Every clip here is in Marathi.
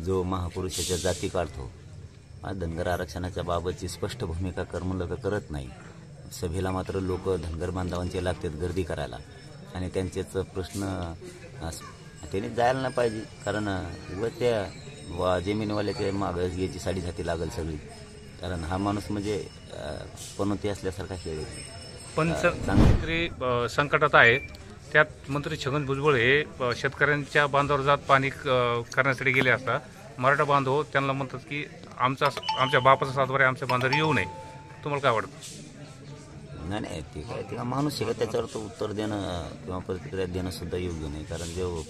जो महापुरुषाच्या जाती काढतो. हा धनगर आरक्षणाच्या बाबतची स्पष्ट भूमिका कर म्हणलं तर करत नाही. सभेला मात्र लोक धनगर बांधवांचे लागतात गर्दी करायला. आणि त्यांचेच प्रश्न त्याने जायला नाही पाहिजे. कारण व त्या वा जमिनीवाल्याच्या मागं याची साडी साथी लागल सगळी. कारण हा माणूस म्हणजे पनोती असल्यासारखा खेळ. पण संकटात आहे. त्यात मंत्री छगन भुजबळ हे शेतकऱ्यांच्या बांधावर जात पाणी करण्यासाठी गेले असता मराठा बांधव हो, त्यांना म्हणतात की आमचा आमच्या बापाचा सातबारे आमच्या बांधावर येऊ नये. तुम्हाला काय वाटतं? नाही नाही ते काय ते माणूस आहे का त्याच्यावर तो उत्तर देणं किंवा प्रतिक्रिया देणं सुद्धा योग्य नाही. कारण जो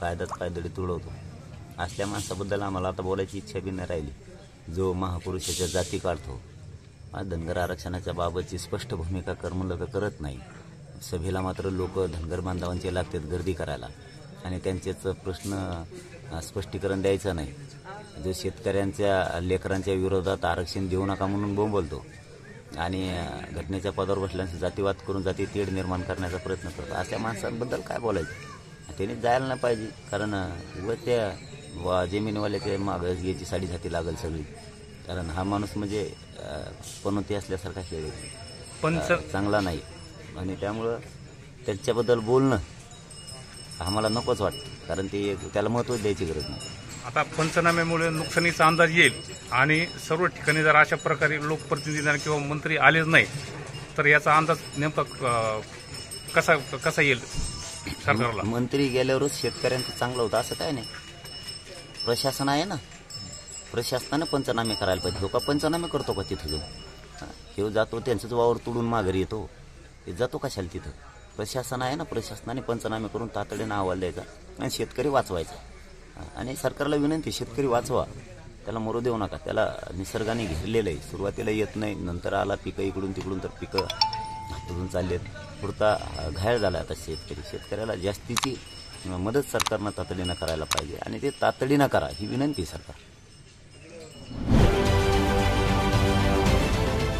कायद्यात कायदडी तुडवतो असल्या माणसाबद्दल आम्हाला आता बोलायची इच्छा बी नाही राहिली. जो महापुरुषाच्या जाती काढतो हा धनगर आरक्षणाच्या बाबतची स्पष्ट भूमिका कर म्हणलं तर करत नाही. सभेला मात्र लोक धनगर बांधवांचे लागतात गर्दी करायला. आणि त्यांचेच प्रश्न स्पष्टीकरण द्यायचं नाही. जो शेतकऱ्यांच्या लेकरांच्या विरोधात आरक्षण देऊ नका म्हणून बोंबलतो आणि घटनेच्या पदावर बसल्यानंतर जातीवाद करून जाती तेढ निर्माण करण्याचा प्रयत्न करतो. अशा माणसांबद्दल काय बोलायचं? त्याने जायला नाही पाहिजे. कारण व त्या वा जमिनीवाल्याच्या मागं याची साडी साथी लागल सगळी. कारण हा माणूस म्हणजे पनोती असल्यासारखा खेळ. पण चांगला नाही. आणि त्यामुळं त्याच्याबद्दल बोलणं आम्हाला नकोच वाटतं कारण ते त्याला महत्त्व द्यायची गरज नाही. आता पंचनाम्यामुळे नुकसानीचा अंदाज येईल आणि सर्व ठिकाणी जर अशा प्रकारे लोकप्रतिनिधी किंवा मंत्री आलेच नाही तर याचा अंदाज नेमका कसा कसा येईल सरकारला? मंत्री गेल्यावरच शेतकऱ्यांचं चांगलं होतं असं काय नाही. प्रशासन आहे ना. प्रशासनानं पंचनामे करायला पाहिजे. लोक पंचनामे करतो का तिथं जाऊन? हा, ह्यो जातो त्यांचंच वावर तुडून माघारी येतो. जातो कशाला तिथं? प्रशासन आहे ना प्रशासनाने पंचनामे करून तातडीनं अहवाल द्यायचा आणि शेतकरी वाचवायचा. आणि सरकारला विनंती शेतकरी वाचवा. त्याला मरू देऊ नका. त्याला निसर्गाने घेरलेलं आहे. सुरुवातीला येत नाही नंतर आला पिकं इकडून तिकडून तर पिकं चालले आहेत पुरता घायल झाला आता शेतकरी. शेतकऱ्याला जास्तीची मदत सरकारनं तातडीनं करायला पाहिजे. आणि ते तातडीनं करा ही विनंती आहे सरकार.